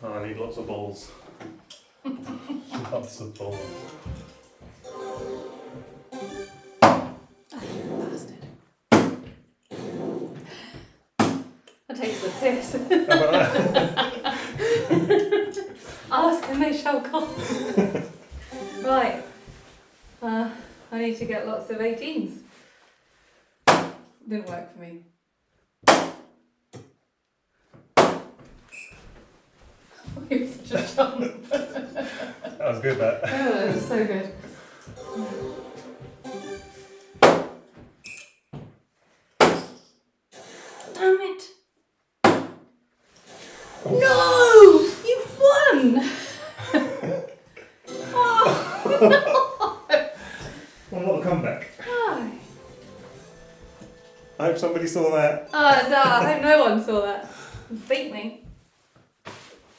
Oh, I need lots of balls. lots of balls. That takes the piss. Ask and they shall come. right. Uh, I need to get lots of 18s. Didn't work for me. Such. That was good, that. Oh, that was so good. Damn it. No! You've won! oh, Well, what a comeback. no. I hope somebody saw that. Uh, oh, no, I hope no one saw that. Beat me.